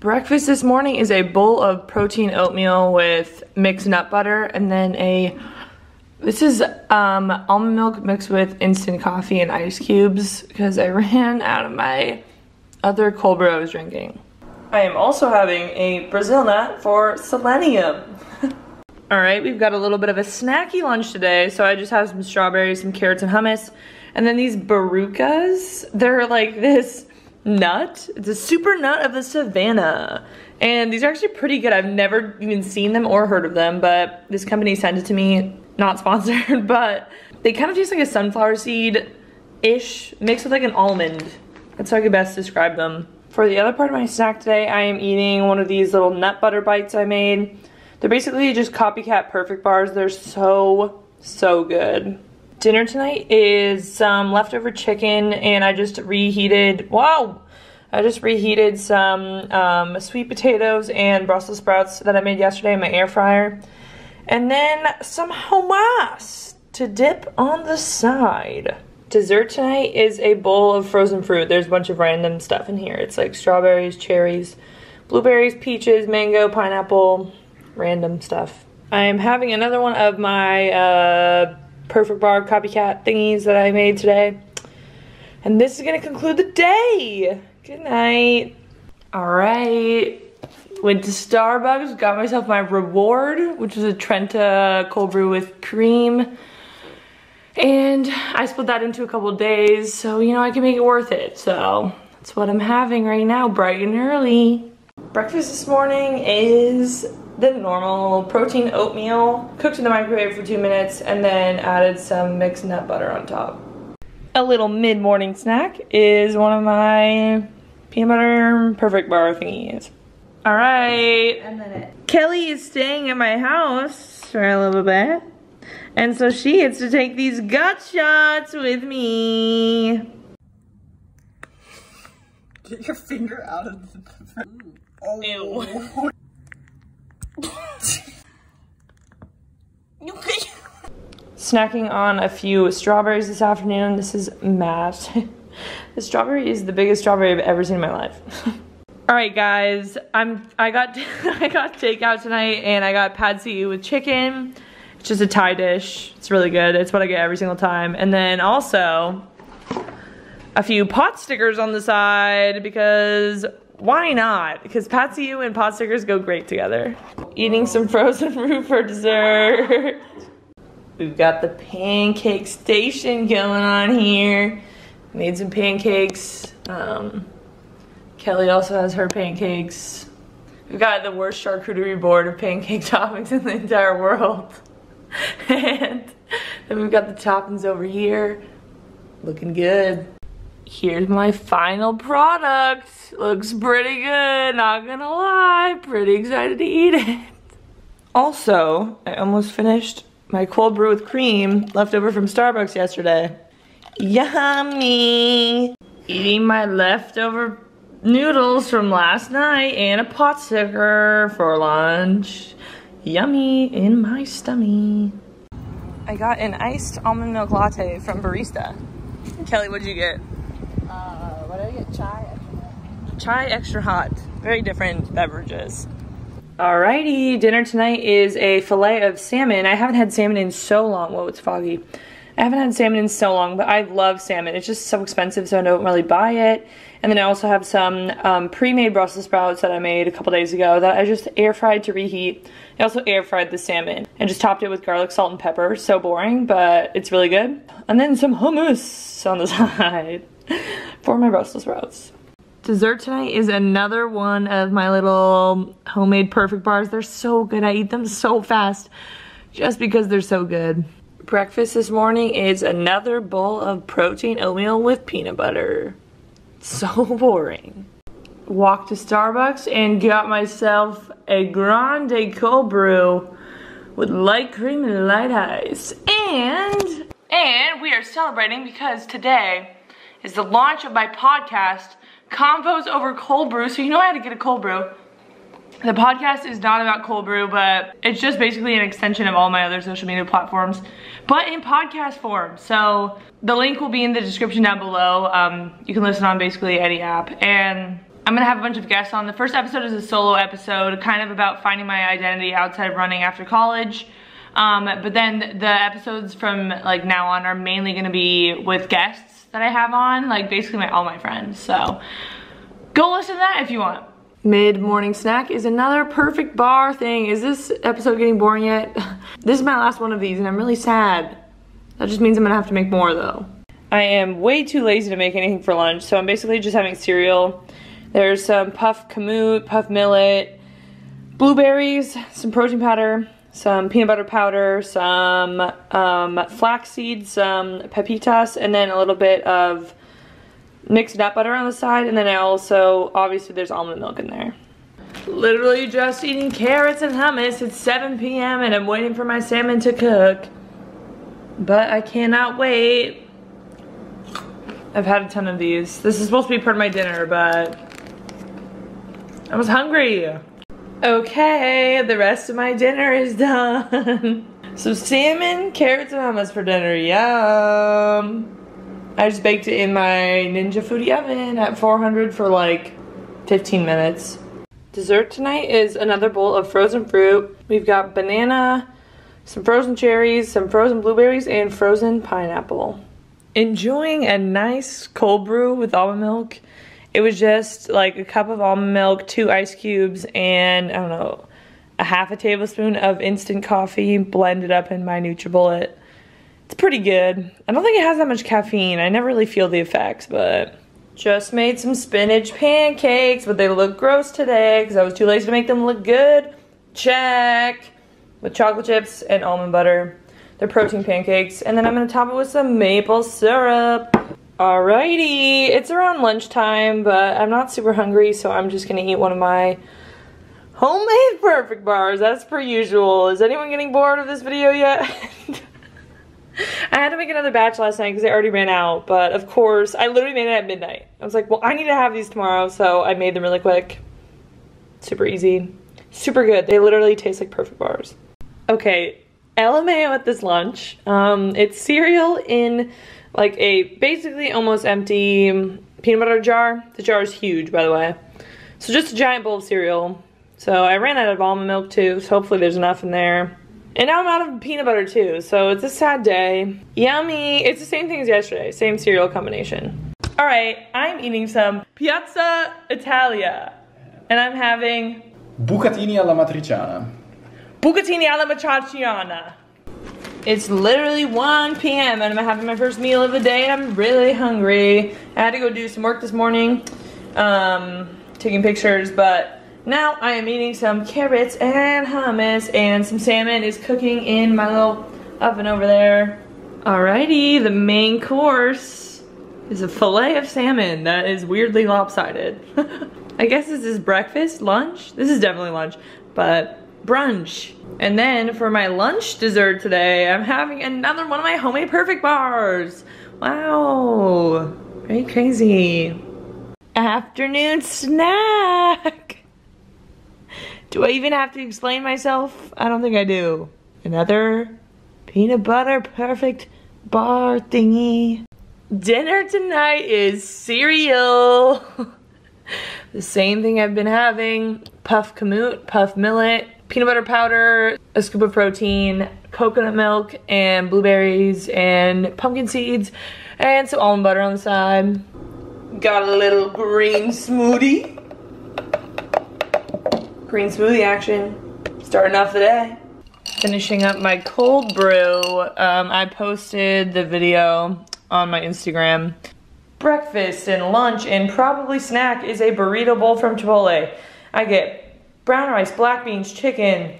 Breakfast this morning is a bowl of protein oatmeal with mixed nut butter and then a, this is um, almond milk mixed with instant coffee and ice cubes because I ran out of my other cold brew I was drinking. I am also having a Brazil nut for selenium. All right, we've got a little bit of a snacky lunch today. So I just have some strawberries, some carrots and hummus. And then these barukas, they're like this nut. It's a super nut of the savannah. And these are actually pretty good. I've never even seen them or heard of them, but this company sent it to me, not sponsored, but they kind of taste like a sunflower seed-ish mixed with like an almond. That's how I could best describe them. For the other part of my snack today, I am eating one of these little nut butter bites I made. They're basically just copycat perfect bars. They're so, so good. Dinner tonight is some leftover chicken and I just reheated, wow, I just reheated some um, sweet potatoes and Brussels sprouts that I made yesterday in my air fryer. And then some hummus to dip on the side. Dessert tonight is a bowl of frozen fruit. There's a bunch of random stuff in here. It's like strawberries, cherries, blueberries, peaches, mango, pineapple, random stuff. I'm having another one of my uh, Perfect Bar copycat thingies that I made today. And this is gonna conclude the day. Good night. All right. Went to Starbucks, got myself my reward, which was a Trenta cold brew with cream. And I split that into a couple days, so you know, I can make it worth it. So that's what I'm having right now, bright and early. Breakfast this morning is the normal protein oatmeal, cooked in the microwave for two minutes, and then added some mixed nut butter on top. A little mid-morning snack is one of my peanut butter perfect bar thingies. All right. Kelly is staying at my house for a little bit. And so she gets to take these gut shots with me. Get your finger out of the. Oh. Ew. Snacking on a few strawberries this afternoon. This is Matt. the strawberry is the biggest strawberry I've ever seen in my life. All right, guys. I'm. I got. I got takeout tonight, and I got pad see with chicken. It's just a Thai dish. It's really good. It's what I get every single time. And then also a few pot stickers on the side because why not? Because pad see ew and pot stickers go great together. Eating some frozen fruit for dessert. We've got the pancake station going on here. Made some pancakes. Um, Kelly also has her pancakes. We've got the worst charcuterie board of pancake toppings in the entire world. and then we've got the toppings over here. Looking good. Here's my final product. Looks pretty good, not gonna lie. Pretty excited to eat it. Also, I almost finished my cold brew with cream left over from Starbucks yesterday. Yummy! Eating my leftover noodles from last night and a pot sticker for lunch. Yummy in my stomach. I got an iced almond milk latte from Barista. Kelly, what'd you get? I get? Chai? Chai extra hot. Very different beverages. Alrighty, dinner tonight is a filet of salmon. I haven't had salmon in so long. Whoa, it's foggy. I haven't had salmon in so long, but I love salmon. It's just so expensive, so I don't really buy it. And then I also have some um, pre-made Brussels sprouts that I made a couple days ago that I just air fried to reheat. I also air fried the salmon and just topped it with garlic, salt, and pepper. So boring, but it's really good. And then some hummus on the side for my Brussels sprouts. Dessert tonight is another one of my little homemade perfect bars. They're so good. I eat them so fast just because they're so good. Breakfast this morning is another bowl of protein oatmeal with peanut butter. So boring. Walked to Starbucks and got myself a grande cold brew with light cream and light ice. And, and we are celebrating because today is the launch of my podcast, Convos Over Cold Brew. So you know I had to get a cold brew. The podcast is not about cold brew, but it's just basically an extension of all my other social media platforms, but in podcast form. So the link will be in the description down below. Um, you can listen on basically any app. And I'm gonna have a bunch of guests on. The first episode is a solo episode, kind of about finding my identity outside of running after college. Um, but then the episodes from like now on are mainly gonna be with guests that I have on, like basically my all my friends. So go listen to that if you want. Mid-morning snack is another perfect bar thing. Is this episode getting boring yet? this is my last one of these and I'm really sad. That just means I'm gonna have to make more though. I am way too lazy to make anything for lunch, so I'm basically just having cereal. There's some puff kamut, puff millet, blueberries, some protein powder, some peanut butter powder, some um, flax seeds, some pepitas, and then a little bit of mixed nut butter on the side. And then I also, obviously there's almond milk in there. Literally just eating carrots and hummus. It's 7 p.m. and I'm waiting for my salmon to cook. But I cannot wait. I've had a ton of these. This is supposed to be part of my dinner, but I was hungry. Okay, the rest of my dinner is done. so salmon, carrots, and hummus for dinner, yum. I just baked it in my Ninja Foodi oven at 400 for like 15 minutes. Dessert tonight is another bowl of frozen fruit. We've got banana, some frozen cherries, some frozen blueberries, and frozen pineapple. Enjoying a nice cold brew with almond milk it was just like a cup of almond milk, two ice cubes, and I don't know, a half a tablespoon of instant coffee blended up in my NutriBullet. It's pretty good. I don't think it has that much caffeine. I never really feel the effects, but just made some spinach pancakes, but they look gross today because I was too lazy to make them look good. Check. With chocolate chips and almond butter. They're protein pancakes. And then I'm going to top it with some maple syrup. Alrighty, it's around lunchtime, but I'm not super hungry, so I'm just gonna eat one of my homemade perfect bars, as per usual. Is anyone getting bored of this video yet? I had to make another batch last night because they already ran out, but of course, I literally made it at midnight. I was like, well, I need to have these tomorrow, so I made them really quick. Super easy. Super good. They literally taste like perfect bars. Okay, LMAO at this lunch. Um, it's cereal in like a basically almost empty peanut butter jar. The jar is huge, by the way. So just a giant bowl of cereal. So I ran out of almond milk too, so hopefully there's enough in there. And now I'm out of peanut butter too, so it's a sad day. Yummy. It's the same thing as yesterday, same cereal combination. All right, I'm eating some Piazza Italia. And I'm having... Bucatini alla matriciana. Bucatini alla matriciana. It's literally 1 p.m. and I'm having my first meal of the day and I'm really hungry. I had to go do some work this morning, um, taking pictures, but now I am eating some carrots and hummus and some salmon is cooking in my little oven over there. Alrighty, the main course is a fillet of salmon that is weirdly lopsided. I guess this is breakfast, lunch? This is definitely lunch, but brunch. And then for my lunch dessert today, I'm having another one of my homemade perfect bars. Wow, very crazy. Afternoon snack. Do I even have to explain myself? I don't think I do. Another peanut butter perfect bar thingy. Dinner tonight is cereal. the same thing I've been having. Puff kamut, puff millet, peanut butter powder, a scoop of protein, coconut milk, and blueberries, and pumpkin seeds, and some almond butter on the side. Got a little green smoothie. Green smoothie action. Starting off the day. Finishing up my cold brew. Um, I posted the video on my Instagram. Breakfast and lunch and probably snack is a burrito bowl from Chipotle. I get brown rice, black beans, chicken,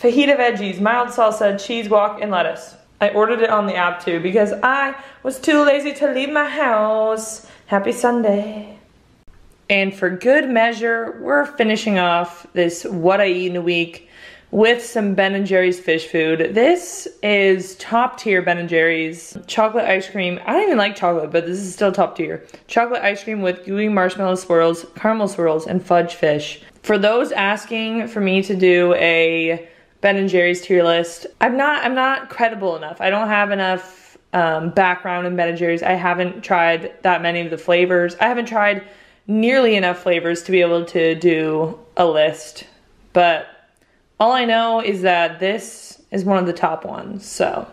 fajita veggies, mild salsa, cheese guac, and lettuce. I ordered it on the app too because I was too lazy to leave my house. Happy Sunday. And for good measure, we're finishing off this what I eat in a week with some Ben & Jerry's fish food. This is top tier Ben & Jerry's chocolate ice cream. I don't even like chocolate, but this is still top tier. Chocolate ice cream with gooey marshmallow swirls, caramel swirls, and fudge fish. For those asking for me to do a Ben & Jerry's tier list, I'm not, I'm not credible enough. I don't have enough um, background in Ben & Jerry's. I haven't tried that many of the flavors. I haven't tried nearly enough flavors to be able to do a list, but all I know is that this is one of the top ones, so.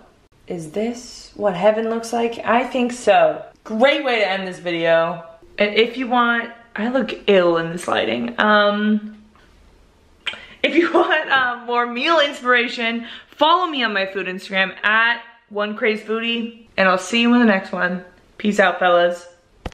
Is this what heaven looks like? I think so. Great way to end this video. And if you want, I look ill in this lighting. Um, if you want um, more meal inspiration, follow me on my food Instagram at one and I'll see you in the next one. Peace out, fellas.